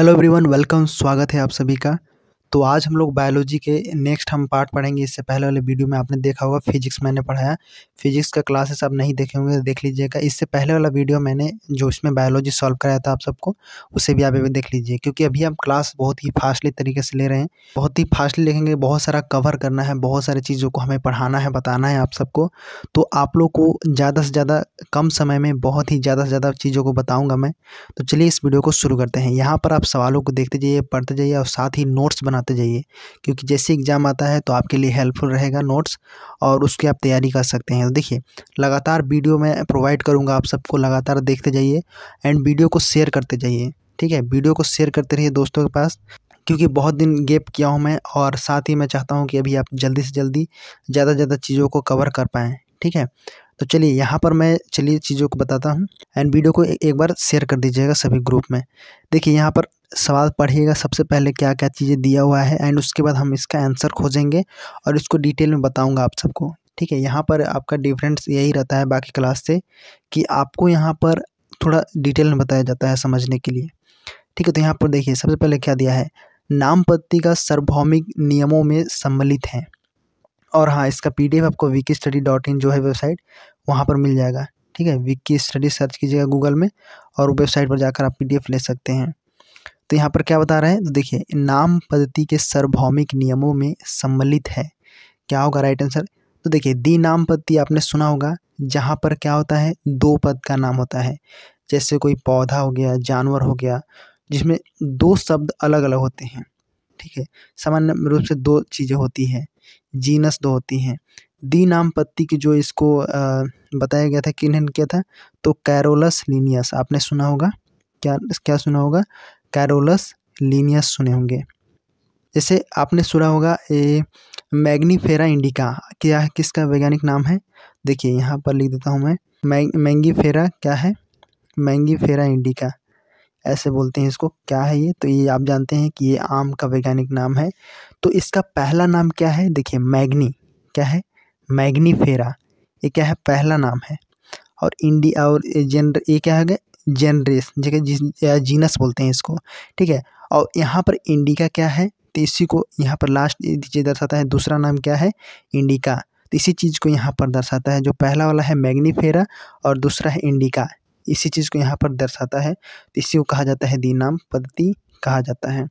Hello everyone welcome स्वागत है आप सभी का। तो आज हम लोग बायोलॉजी के नेक्स्ट हम पार्ट पढ़ेंगे। इससे पहले वाले वीडियो में आपने देखा होगा फिजिक्स मैंने पढ़ाया। फिजिक्स का क्लासेस आप नहीं देखे होंगे, देख लीजिएगा। इससे पहले वाला वीडियो मैंने जो इसमें बायोलॉजी सॉल्व कराया था आप सबको, उसे भी आप देख लीजिए। क्योंकि अभी हम क्लास बहुत ही फास्टली तरीके से ले रहे हैं। बहुत ही फास्टली लिखेंगे, बहुत सारा कवर करना है, बहुत सारी चीज़ों को हमें पढ़ाना है, बताना है आप सबको। तो आप लोग को ज़्यादा से ज़्यादा कम समय में बहुत ही ज़्यादा से ज़्यादा चीज़ों को बताऊँगा मैं। तो चलिए इस वीडियो को शुरू करते हैं। यहाँ पर आप सवालों को देखते जाइए, पढ़ते जाइए और साथ ही नोट्स बनाते जाइए, क्योंकि जैसे एग्ज़ाम आता है तो आपके लिए हेल्पफुल रहेगा नोट्स और उसकी आप तैयारी कर सकते हैं। तो देखिए, लगातार वीडियो मैं प्रोवाइड करूँगा आप सबको, लगातार देखते जाइए एंड वीडियो को शेयर करते जाइए, ठीक है? वीडियो को शेयर करते रहिए दोस्तों के पास, क्योंकि बहुत दिन गैप किया हूँ मैं और साथ ही मैं चाहता हूँ कि अभी आप जल्दी से जल्दी ज़्यादा से ज़्यादा चीज़ों को कवर कर पाएँ, ठीक है? तो चलिए, यहाँ पर मैं चलिए चीज़ों को बताता हूँ एंड वीडियो को एक बार शेयर कर दीजिएगा सभी ग्रुप में। देखिए, यहाँ पर सवाल पढ़िएगा, सबसे पहले क्या क्या चीज़ें दिया हुआ है एंड उसके बाद हम इसका आंसर खोजेंगे और इसको डिटेल में बताऊँगा आप सबको। ठीक है, यहाँ पर आपका डिफरेंस यही रहता है बाकी क्लास से कि आपको यहाँ पर थोड़ा डिटेल में बताया जाता है समझने के लिए। ठीक है तो यहाँ पर देखिए, सबसे पहले क्या दिया है? नाम पत्ती का सार्वभौमिक नियमों में सम्मिलित है। और हाँ इसका पीडीएफ आपको विकी स्टडी डॉट इन जो है वेबसाइट वहाँ पर मिल जाएगा। ठीक है विकी स्टडी सर्च कीजिएगा गूगल में और वेबसाइट पर जाकर आप पीडीएफ ले सकते हैं। तो यहाँ पर क्या बता रहे हैं? तो देखिए, नाम पद्धति के सार्वभौमिक नियमों में सम्मिलित है। क्या होगा? राइट आंसर तो देखिए, दी नाम पद्धति आपने सुना होगा, जहाँ पर क्या होता है? दो पद का नाम होता है। जैसे कोई पौधा हो गया, जानवर हो गया, जिसमें दो शब्द अलग अलग होते हैं। ठीक है? सामान्य रूप से दो चीज़ें होती हैं। जीनस दो होती हैं। दी नाम पत्ती की जो इसको बताया गया था, किन्हें किया था? तो कैरोलस लीनियस आपने सुना होगा? क्या क्या सुना होगा? कैरोलस लीनियस सुने होंगे। जैसे आपने सुना होगा, ए मैग्नीफेरा इंडिका क्या है किसका वैज्ञानिक नाम है? देखिए, यहाँ पर लिख देता हूँ मैं। मैंगीफेरा क्या है? मैंगीफेरा इंडिका ऐसे बोलते हैं इसको। क्या है ये? तो ये आप जानते हैं कि ये आम का वैज्ञानिक नाम है। तो इसका पहला नाम क्या है? देखिए मैग्नी क्या है? मैग्नीफेरा ये क्या है? पहला नाम है। और इंडिया और जेनर ये क्या है? जेनरेस जैसे जगह जीनस बोलते हैं इसको, ठीक है? और यहाँ पर इंडिका क्या है? तो इसी को यहाँ पर लास्ट चीज़ दर्शाता है, दूसरा नाम क्या है? इंडिका तो इसी चीज़ को यहाँ पर दर्शाता है, जो पहला वाला है मैग्नीफेरा और दूसरा है इंडिका इसी चीज़ को यहाँ पर दर्शाता है तो इसी को कहा जाता है दी नाम पद्धति कहा जाता है,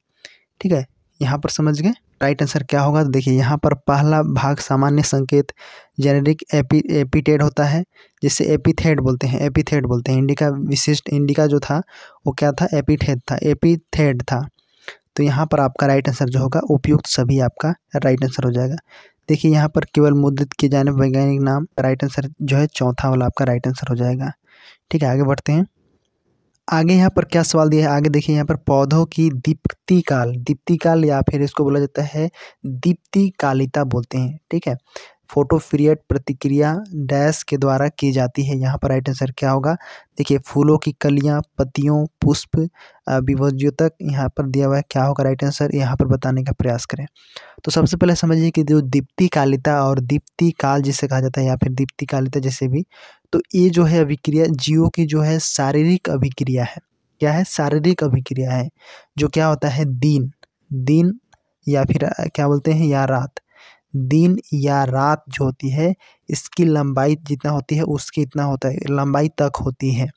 ठीक है? यहाँ पर समझ गए? राइट आंसर क्या होगा? तो देखिए, यहाँ पर पहला भाग सामान्य संकेत जेनेरिक एपी एपीटेड होता है, जिसे एपीथेड बोलते हैं। एपीथेड बोलते हैं। इंडिका विशिष्ट, इंडिका जो था, वो क्या था? एपीथेड था एपीथेड था। तो यहाँ पर आपका राइट आंसर जो होगा, उपयुक्त सभी आपका राइट आंसर हो जाएगा। देखिए, यहाँ पर केवल मुद्रित किए जाने वैज्ञानिक नाम राइट आंसर जो है, चौथा वाला आपका राइट आंसर हो जाएगा। ठीक है, आगे बढ़ते हैं। आगे यहाँ पर क्या सवाल दिया है? आगे देखिए यहाँ पर पौधों की दीप्ति काल दीप्ति काल या फिर इसको बोला जाता है दीप्ति कालिता बोलते हैं, ठीक है? फोटोफिरियड प्रतिक्रिया डैश के द्वारा की जाती है। यहाँ पर राइट आंसर क्या होगा? देखिए, फूलों की कलियाँ, पत्तियों, पुष्प विभोज्योतक यहाँ पर दिया हुआ है। क्या होगा राइट आंसर यहाँ पर बताने का प्रयास करें। तो सबसे पहले समझिए कि जो दीप्ति कालिता और दीप्ति काल जिसे कहा जाता है या फिर दीप्ति कालिता जैसे भी तो ये जो है अभिक्रिया, जीवों की जो है शारीरिक अभिक्रिया है। क्या है? शारीरिक अभिक्रिया है, जो क्या होता है? दिन। दिन या फिर क्या बोलते हैं? या रात। दिन या रात जो होती है, इसकी लंबाई जितना होती है, उसकी इतना होता है। लंबाई तक होती है।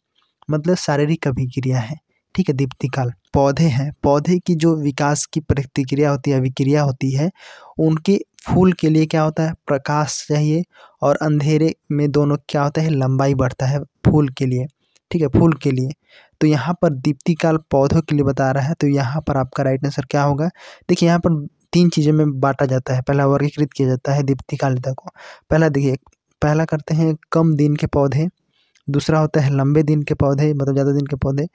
मतलब शारीरिक अभिक्रिया है। ठीक है दीप्तिकाल पौधे हैं। पौधे की जो विकास की प्रतिक्रिया होती है, अभिक्रिया होती है, उनके फूल के लिए क्या होता है? प्रकाश चाहिए और अंधेरे में दोनों क्या होता है? लंबाई बढ़ता है फूल के लिए। ठीक है, फूल के लिए। तो यहाँ पर दीप्तिकाल पौधों के लिए बता रहा है। तो यहाँ पर आपका राइट आंसर क्या होगा? देखिए, यहाँ पर तीन चीज़ों में बांटा जाता है। पहला वर्गीकृत किया जाता है दीप्ति कालिता को। पहला देखिए, पहला करते हैं कम दिन के पौधे। दूसरा होता है लंबे दिन के पौधे मतलब ज़्यादा दिन के पौधे।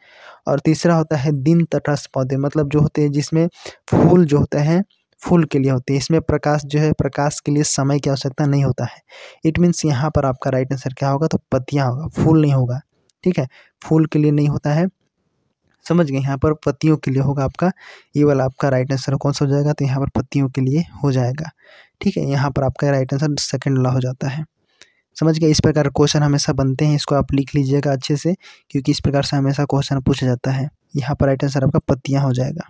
और तीसरा होता है दिन तटस्थ पौधे मतलब जो होते हैं जिसमें फूल जो होते हैं, फूल के लिए होते हैं। इसमें प्रकाश जो है, प्रकाश के लिए समय की आवश्यकता नहीं होता है। इट मीन्स यहाँ पर आपका राइट आंसर क्या होगा? तो पत्तियाँ होगा, फूल नहीं होगा। ठीक है? फूल के लिए नहीं होता है। समझ गए, यहाँ पर पत्तियों के लिए होगा आपका, ये वाला आपका राइट आंसर कौन सा हो जाएगा? तो यहाँ पर पत्तियों के लिए हो जाएगा। ठीक है, यहाँ पर आपका राइट आंसर सेकेंड वाला हो जाता है। समझ गए, इस प्रकार क्वेश्चन हमेशा बनते हैं, इसको आप लिख लीजिएगा अच्छे से, क्योंकि इस प्रकार से हमेशा क्वेश्चन पूछा जाता है। यहाँ पर राइट आंसर आपका पत्तियाँ हो जाएगा।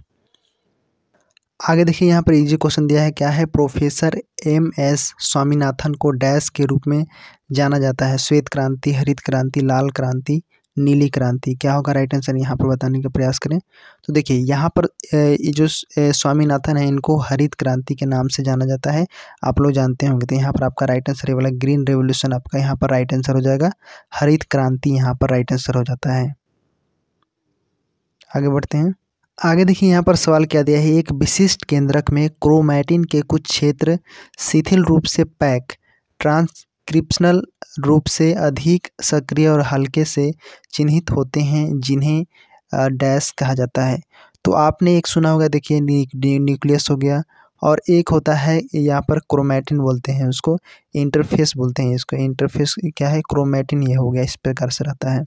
आगे देखिए, यहाँ पर इजी क्वेश्चन दिया है, क्या है? प्रोफेसर एम एस स्वामीनाथन को डैश के रूप में जाना जाता है। श्वेत क्रांति, हरित क्रांति, लाल क्रांति नीली क्रांति। क्या होगा? राइट आंसर यहाँ पर बताने का प्रयास करें। तो देखिए, यहाँ पर ये जो स्वामीनाथन है, इनको हरित क्रांति के नाम से जाना जाता है। आप लोग जानते होंगे तो यहाँ पर आपका राइट आंसर वाला ग्रीन रेवोल्यूशन आपका यहाँ पर राइट आंसर हो जाएगा। हरित क्रांति यहाँ पर राइट आंसर हो जाता है। आगे बढ़ते हैं। आगे देखिए, यहाँ पर सवाल क्या दिया है? एक विशिष्ट केंद्रक में क्रोमैटिन के कुछ क्षेत्र शिथिल रूप से पैक ट्रांसक्रिप्शनल रूप से अधिक सक्रिय और हल्के से चिन्हित होते हैं, जिन्हें डैश कहा जाता है। तो आपने एक सुना होगा, देखिए न्यूक्लियस हो गया, और एक होता है, यहाँ पर क्रोमैटिन बोलते हैं उसको, इंटरफेस बोलते हैं इसको। इंटरफेस क्या है? क्रोमैटिन ये हो गया, इस प्रकार से रहता है।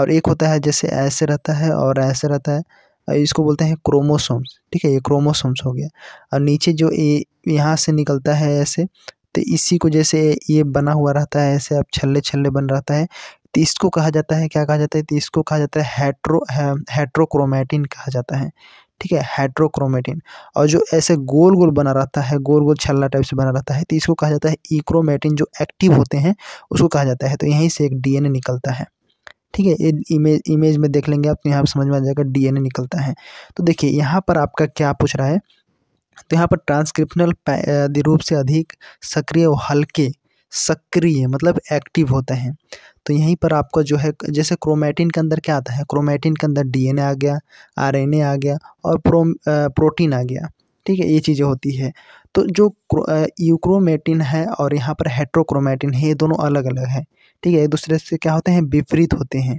और एक होता है, जैसे ऐसे रहता है, और ऐसे रहता है इसको बोलते हैं क्रोमोसोम्स। ठीक है, ये क्रोमोसोम्स हो गया। और नीचे जो ये यहाँ से निकलता है ऐसे तो इसी को जैसे ये बना हुआ रहता है, ऐसे अब छल्ले छल्ले बन रहता है। तो इसको कहा जाता है, क्या कहा जाता है? तो इसको कहा जाता है हेट्रो हेट्रोक्रोमेटिन कहा जाता है। ठीक है? हेट्रोक्रोमेटिन और जो ऐसे गोल गोल बना रहता है, गोल गोल छल्ला टाइप से बना रहता है तो इसको कहा जाता है इक्रोमेटिन जो एक्टिव होते हैं, उसको कहा जाता है। तो यहीं से एक डीएनए निकलता है। ठीक है? ये इमेज इमेज में देख लेंगे आप तो यहाँ पर समझ में आ जाएगा डीएनए निकलता है। तो देखिए, यहाँ पर आपका क्या पूछ रहा है? तो यहाँ पर ट्रांसक्रिप्शनल रूप से अधिक सक्रिय और हल्के सक्रिय मतलब एक्टिव होते हैं। तो यहीं पर आपका जो है, जैसे क्रोमेटिन के अंदर क्या आता है? क्रोमेटिन के अंदर डीएनए आ गया आरएनए आ गया और प्रो प्रोटीन आ गया, ठीक है? ये चीज़ें होती है। तो जो यूक्रोमेटिन है और यहाँ पर हेट्रोक्रोमेटिन है, ये दोनों अलग अलग है, ठीक है? एक दूसरे से क्या होते हैं? विपरीत होते हैं,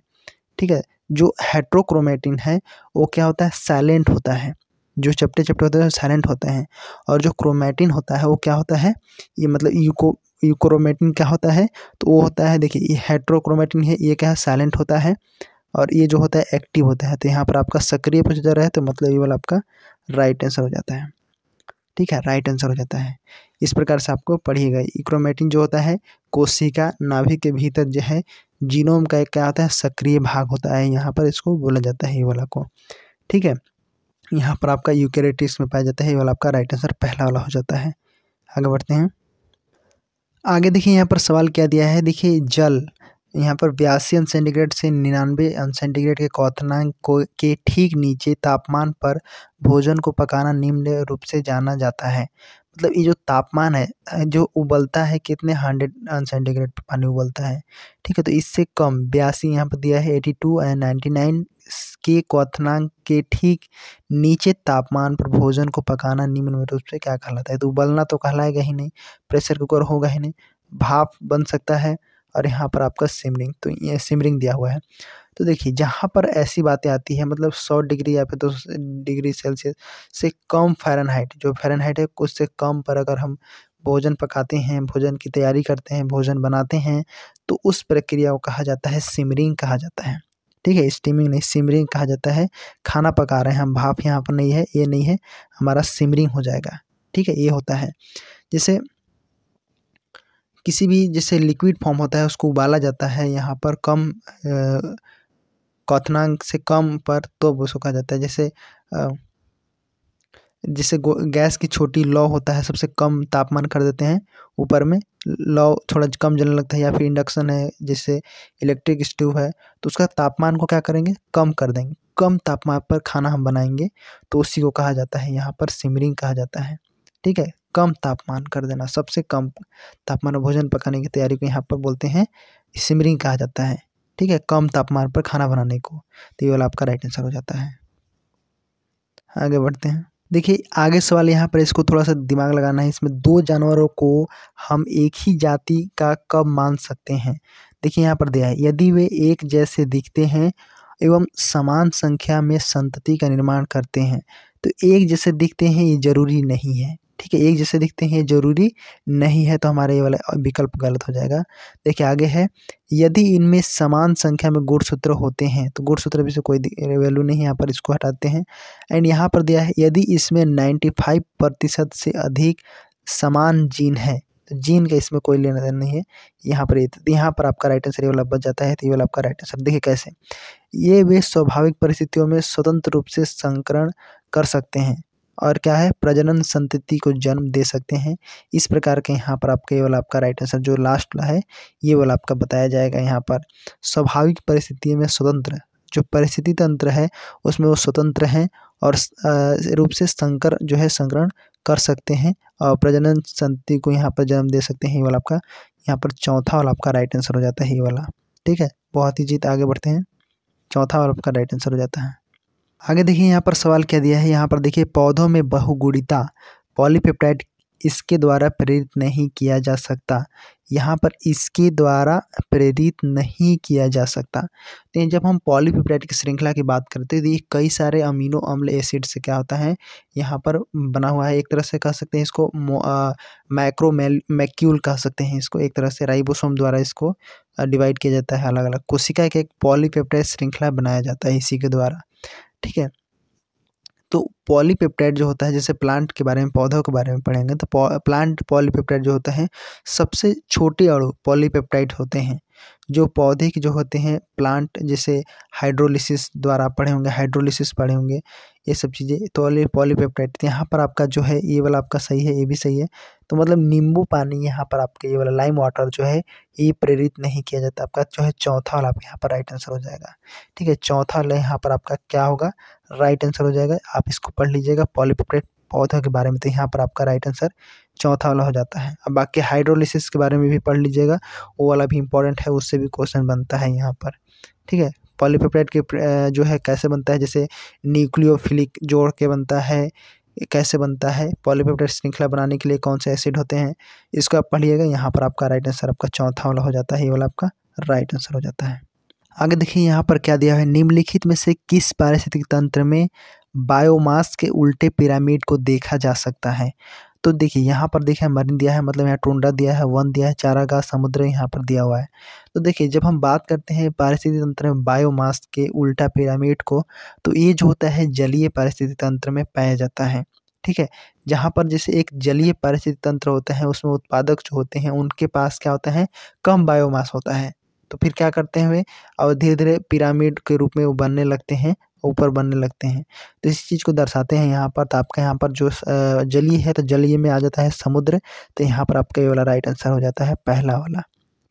ठीक है? जो हेट्रोक्रोमेटिन है, वो क्या होता है? साइलेंट होता है। जो चपटे चपटे होते हैं साइलेंट होते हैं। और जो क्रोमेटिन होता है, वो क्या होता है? ये मतलब यूको यूक्रोमेटिन क्या होता है? तो वो होता है, देखिए, ये हेट्रोक्रोमेटिन है, ये क्या है? साइलेंट होता है। और ये जो होता है एक्टिव होता है। तो यहाँ पर आपका सक्रिय रहा है तो मतलब ये वाला आपका राइट आंसर हो जाता है। ठीक है राइट आंसर हो जाता है। इस प्रकार से आपको पढ़िएगा। इक्रोमेटिन जो होता है, कोशिका नाभिक के भीतर जो है जीनोम का एक क्या होता है? सक्रिय भाग होता है। यहाँ पर इसको बोला जाता है, ये वाला को। ठीक है? यहाँ पर आपका यूकेरेटिस में पाया जाता है, ये वाला आपका राइट आंसर पहला वाला हो जाता है। आगे बढ़ते हैं। आगे देखिए, यहाँ पर सवाल क्या दिया है? देखिए, जल। यहाँ पर बयासी अंश सेंटीग्रेड से निन्यानवे अंश सेंटीग्रेड के क्वथनांक को, के ठीक नीचे तापमान पर भोजन को पकाना निम्न रूप से जाना जाता है। मतलब ये जो तापमान है, जो उबलता है, कितने हंड्रेड अंश सेंटीग्रेड पानी उबलता है? ठीक है तो इससे कम बयासी यहाँ पर दिया है eighty two and ninety nine के क्वथनांक के ठीक नीचे तापमान पर भोजन को पकाना निम्न रूप से क्या कहलाता है? तो उबलना तो कहलाएगा ही नहीं, प्रेशर कुकर होगा ही नहीं, भाप बन सकता है और यहाँ पर आपका सिमरिंग तो ये सिमरिंग दिया हुआ है। तो देखिए, जहाँ पर ऐसी बातें आती हैं मतलब सौ डिग्री या फिर दो डिग्री सेल्सियस से कम फ़ारेनहाइट, जो फ़ारेनहाइट है उससे कम पर अगर हम भोजन पकाते हैं, भोजन की तैयारी करते हैं, भोजन बनाते हैं तो उस प्रक्रिया को कहा जाता है, सिमरिंग कहा जाता है। ठीक है स्टीमिंग नहीं सिमरिंग कहा जाता है। खाना पका रहे हैं हम, भाप यहाँ पर नहीं है, ये नहीं है, हमारा सिमरिंग हो जाएगा। ठीक है, ये होता है। जैसे किसी भी जैसे लिक्विड फॉर्म होता है, उसको उबाला जाता है, यहाँ पर कम क्वथनांक से कम पर तो उसको कहा जाता है। जैसे जैसे गैस की छोटी लौ होता है, सबसे कम तापमान कर देते हैं, ऊपर में। लौ, थोड़ा कम जलने लगता है या फिर इंडक्शन है जैसे इलेक्ट्रिक स्टोव है तो उसका तापमान को क्या करेंगे? कम कर देंगे। कम तापमान पर खाना हम बनाएँगे तो उसी को कहा जाता है, यहाँ पर सिमरिंग कहा जाता है। ठीक है? कम तापमान कर देना। सबसे कम तापमान भोजन पकाने की तैयारी को यहाँ पर बोलते हैं, सिमरिंग कहा जाता है। ठीक है? कम तापमान पर खाना बनाने को। तो ये वाला आपका राइट आंसर हो जाता है। आगे बढ़ते हैं। देखिए, आगे सवाल यहाँ पर इसको थोड़ा सा दिमाग लगाना है। इसमें दो जानवरों को हम एक ही जाति का कब मान सकते हैं? देखिए, यहाँ पर दिया है, यदि वे एक जैसे दिखते हैं एवं समान संख्या में संतति का निर्माण करते हैं तो एक जैसे दिखते हैं ये ज़रूरी नहीं है। ठीक है, एक जैसे दिखते हैं ज़रूरी नहीं है तो हमारा ये वाला विकल्प गलत हो जाएगा। देखिए, आगे है, यदि इनमें समान संख्या में गुणसूत्र होते हैं तो गुणसूत्र भी से कोई वैल्यू नहीं यहाँ पर इसको हटाते हैं। एंड यहाँ पर दिया है, यदि इसमें नाइन्टी फाइव प्रतिशत से अधिक समान जीन है तो जीन का इसमें कोई लेना देना नहीं है, यहाँ पर यहाँ पर आपका राइट आंसर ये वाला बच जाता है तो ये वाला आपका राइट आंसर देखिए कैसे। ये वे स्वाभाविक परिस्थितियों में स्वतंत्र रूप से संकरण कर सकते हैं। और क्या है, प्रजनन संतति को जन्म दे सकते हैं। इस प्रकार के यहाँ पर आपका ये वाला आपका राइट आंसर जो लास्ट वाला है, ये वाला आपका बताया जाएगा यहाँ पर। स्वाभाविक परिस्थिति में स्वतंत्र, जो परिस्थिति तंत्र है, उसमें वो स्वतंत्र हैं और रूप से संकर, जो है, संकरण कर सकते हैं और प्रजनन संतति को यहाँ पर जन्म दे सकते हैं। ये वाला आपका, यहाँ पर चौथा वाला आपका राइट आंसर हो जाता है ये वाला। ठीक है, बहुत ही जीत आगे बढ़ते हैं। चौथा वाला आपका राइट आंसर हो जाता है। आगे देखिए, यहाँ पर सवाल क्या दिया है? यहाँ पर देखिए, पौधों में बहुगुणिता, पॉलीपेप्टाइड इसके द्वारा प्रेरित नहीं किया जा सकता। यहाँ पर इसके द्वारा प्रेरित नहीं किया जा सकता। तो जब हम पॉलीपेप्टाइड की श्रृंखला की बात करते हैं तो ये कई सारे अमीनो अम्ल एसिड से क्या होता है? यहाँ पर बना हुआ है, एक तरह से कह सकते हैं इसको मैक्रो मैक्यूल कह सकते हैं इसको, एक तरह से राइबोसोम द्वारा इसको डिवाइड किया जाता है अलग अलग कोशिका एक पॉलीपेप्टाइड श्रृंखला बनाया जाता है इसी के द्वारा। ठीक है। तो पॉलीपेप्टाइड जो होता है, जैसे प्लांट के बारे में, पौधों के बारे में पढ़ेंगे तो प्लांट पॉलीपेप्टाइड जो होता है, सबसे छोटे अणु पॉलीपेप्टाइड होते हैं। जो पौधे के जो होते हैं प्लांट जैसे हाइड्रोलिसिस द्वारा पढ़े होंगे हाइड्रोलिसिस पढ़े होंगे, ये सब चीज़ें तो पॉलीपेप्टाइड तो यहाँ पर आपका जो है, ये वाला आपका सही है, ये भी सही है। तो मतलब नींबू पानी यहाँ पर आपके, ये वाला लाइम वाटर जो है, ये प्रेरित नहीं किया जाता, आपका जो है चौथा वाला आपका यहाँ पर राइट आंसर हो जाएगा। ठीक है, चौथा वाला यहाँ पर आपका क्या होगा? राइट आंसर हो जाएगा, आप इसको पढ़ लीजिएगा पॉलीपेप्टाइड पौधों के बारे में तो यहाँ पर आपका राइट आंसर चौथा वाला हो जाता है। अब बाकी हाइड्रोलिसिस के बारे में भी पढ़ लीजिएगा, वो वाला भी इंपॉर्टेंट है, उससे भी क्वेश्चन बनता है यहाँ पर। ठीक है? पॉलीपेप्टाइड के जो है, कैसे बनता है? जैसे न्यूक्लियोफिलिक जोड़ के बनता है कैसे बनता है? पॉलीपेप्टाइड श्रृंखला बनाने के लिए कौन से एसिड होते हैं? इसको आप पढ़िएगा, यहाँ पर आपका राइट आंसर आपका चौथा वाला हो जाता है, ये वाला आपका राइट आंसर हो जाता है। आगे देखिए, यहाँ पर क्या दिया है? निम्नलिखित में से किस पारिस्थितिक तंत्र में बायोमास के उल्टे पिरामिड को देखा जा सकता है? तो देखिए, यहाँ पर देखिए मरीन दिया है मतलब यहाँ टोंडा दिया है, वन दिया है चारागाह समुद्र यहाँ पर दिया हुआ है। तो देखिए, जब हम बात करते हैं पारिस्थितिक तंत्र में बायोमास के उल्टा पिरामिड को तो ये जो होता है जलीय पारिस्थितिक तंत्र में पाया जाता है, ठीक है? जहाँ पर जैसे एक जलीय पारिस्थितिक तंत्र होता है, उसमें उत्पादक जो होते हैं, उनके पास क्या होता है? कम बायोमास होता है। तो फिर क्या करते हैं वे? और धीरे धीरे पिरामिड के रूप में वो बनने लगते हैं। ऊपर बनने लगते हैं। तो इस चीज़ को दर्शाते हैं यहाँ पर तो आपका यहाँ पर जो जलीय है तो जलीय में आ जाता है समुद्र तो यहाँ पर आपका ये वाला राइट आंसर हो जाता है पहला वाला,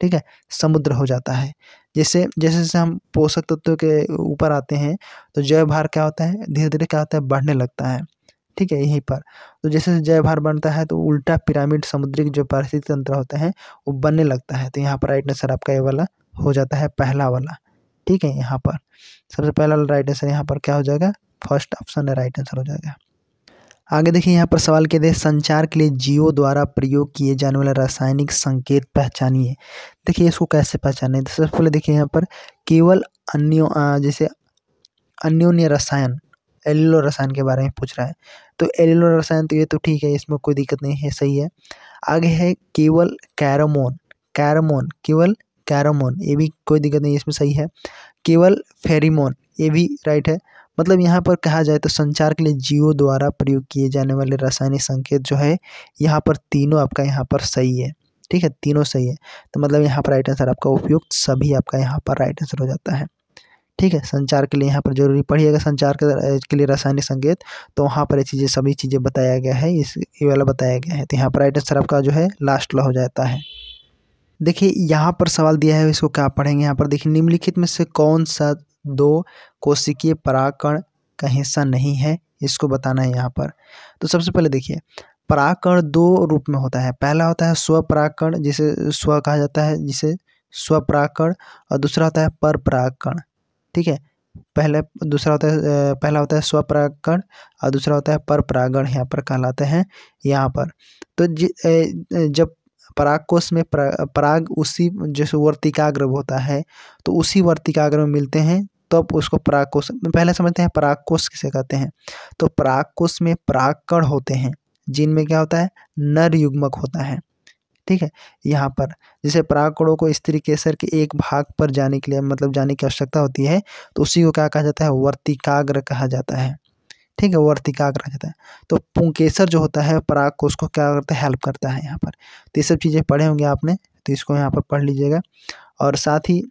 ठीक है? समुद्र हो जाता है। जैसे जैसे जैसे हम पोषक तत्वों के ऊपर आते हैं तो जय भार क्या होता है? धीरे धीरे क्या होता है? बढ़ने लगता है, ठीक है? यहीं पर। तो जैसे जय भार बनता है तो उल्टा पिरामिड समुद्रिक जो पारिस्थितिक तंत्र होता है, वो बनने लगता है। तो यहाँ पर राइट आंसर आपका ये वाला हो जाता है पहला वाला। ठीक है यहाँ पर। सबसे पहला राइट आंसर यहाँ पर क्या हो जाएगा? फ़र्स्ट ऑप्शन राइट आंसर हो जाएगा। आगे देखिए यहाँ पर सवाल के दे संचार के लिए जियो द्वारा प्रयोग किए जाने वाले रासायनिक संकेत पहचानिए। देखिए इसको कैसे पहचाने? तो सबसे पहले देखिए यहाँ पर केवल अन्यो जैसे अन्योन्य रसायन, एलिलो रसायन के बारे में पूछ रहा है। तो एलिलो रसायन तो ये तो ठीक है, इसमें कोई दिक्कत नहीं है, सही है। आगे है केवल कैरामोन कैरामोन केवल कैरामोन, ये भी कोई दिक्कत नहीं इसमें सही है। केवल फेरीमोन, ये भी राइट है। मतलब यहाँ पर कहा जाए तो संचार के लिए जियो द्वारा प्रयोग किए जाने वाले रासायनिक संकेत जो है, यहाँ पर तीनों आपका यहाँ पर सही है। ठीक है, तीनों सही है। तो मतलब यहाँ पर राइट आंसर आपका उपयुक्त, सभी आपका यहाँ पर राइट आंसर हो जाता है। ठीक है, संचार के लिए यहाँ पर ज़रूरी पढ़िएगा संचार के लिए रासायनिक संकेत तो वहाँ पर ये चीज़ें, सभी चीज़ें बताया गया है, इस, ये वाला बताया गया है। तो यहाँ पर राइट आंसर आपका जो है लास्ट वाला हो जाता है। देखिए, यहाँ पर सवाल दिया है, इसको क्या पढ़ेंगे? यहाँ पर देखिए, निम्नलिखित में से कौन सा दो कोशिकीय परागकण का हिस्सा नहीं है? इसको बताना है यहाँ पर। तो सबसे पहले देखिए, परागकण दो रूप में होता है। पहला होता है स्वपरागकण जिसे स्व कहा जाता है, जिसे स्वपरागकण और दूसरा होता है पर परागकण। ठीक है? पहले, दूसरा होता है पहला होता है स्वपरागकण और दूसरा होता है पर परागण यहाँ पर कहलाते हैं, यहाँ पर। तो जब पराग कोश में पराग उसी जैसे वर्तिकाग्र होता है तो उसी वर्तिकाग्र में मिलते हैं, तब तो उसको पराग कोश, पहले समझते हैं पराग कोश किसे कहते हैं तो पराग कोश में परागकण होते हैं, जिनमें क्या होता है, नर युग्मक होता है, ठीक है, यहाँ पर, जैसे परागकणों को स्त्री केसर के एक भाग पर जाने के लिए मतलब जाने की आवश्यकता होती है तो उसी को क्या कहा जाता है, वर्तिकाग्र कहा जाता है। ठीक है, वो अर्तिकाक रह जाता है। तो पुंकेसर जो होता है, पराग को उसको क्या करता है हेल्प करता है यहाँ पर। तो ये सब चीज़ें पढ़े होंगे आपने तो इसको यहाँ पर पढ़ लीजिएगा। और साथ ही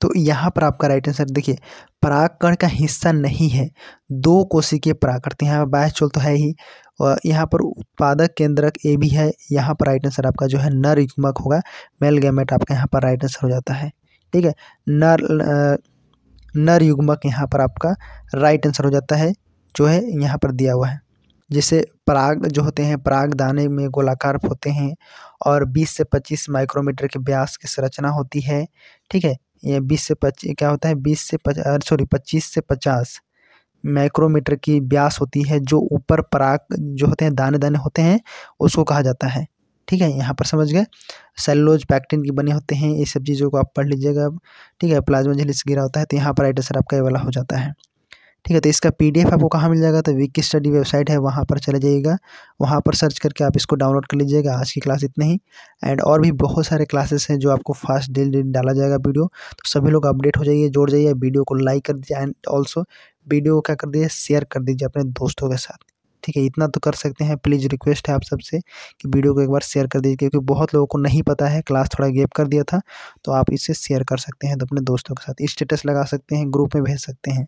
तो यहाँ पर आपका राइट आंसर देखिए परागकण का हिस्सा नहीं है, दो कोशिकीय परागकण यहाँ पर बायस चोल तो है ही, और यहाँ पर उत्पादक केंद्रक ए भी है, यहाँ पर राइट आंसर आपका जो है, नर युग्मक होगा, मेल गैमेट आपका यहाँ पर राइट आंसर हो जाता है। ठीक है, नर नर युग्मक यहाँ पर आपका राइट आंसर हो जाता है, जो है यहाँ पर दिया हुआ है। जैसे पराग जो होते हैं, पराग दाने में गोलाकार होते हैं और 20 से 25 माइक्रोमीटर के व्यास की संरचना होती है, ठीक है? ये 20 से पच्चीस, क्या होता है? 20 से सॉरी 25 से 50 माइक्रोमीटर की व्यास होती है, जो ऊपर पराग जो होते हैं दाने दाने होते हैं, उसको कहा जाता है। ठीक है, यहाँ पर समझ गए। सेलोज पैक्टिन की बने होते हैं, ये सब चीज़ों को आप पढ़ लीजिएगा ठीक है प्लाज्मा झिलिस गिरा होता है तो यहाँ पर राइट आंसर आपका ये वाला हो जाता है। ठीक है तो इसका पीडीएफ आपको कहाँ मिल जाएगा? तो विकी स्टडी वेबसाइट है, वहाँ पर चले जाइएगा। वहाँ पर सर्च करके आप इसको डाउनलोड कर लीजिएगा। आज की क्लास इतने ही। एंड और भी बहुत सारे क्लासेस हैं जो आपको फास्ट डेली डेली डाला जाएगा वीडियो तो सभी लोग अपडेट हो जाइए, जोड़ जाइए वीडियो को लाइक कर दीजिए। एंड ऑल्सो वीडियो क्या कर दीजिए शेयर कर दीजिए अपने दोस्तों के साथ। ठीक है, इतना तो कर सकते हैं। प्लीज़ रिक्वेस्ट है आप सबसे कि वीडियो को एक बार शेयर कर दीजिए, क्योंकि बहुत लोगों को नहीं पता है क्लास थोड़ा गेप कर दिया था तो आप इसे शेयर कर सकते हैं तो अपने दोस्तों के साथ। स्टेटस लगा सकते हैं ग्रुप में भेज सकते हैं।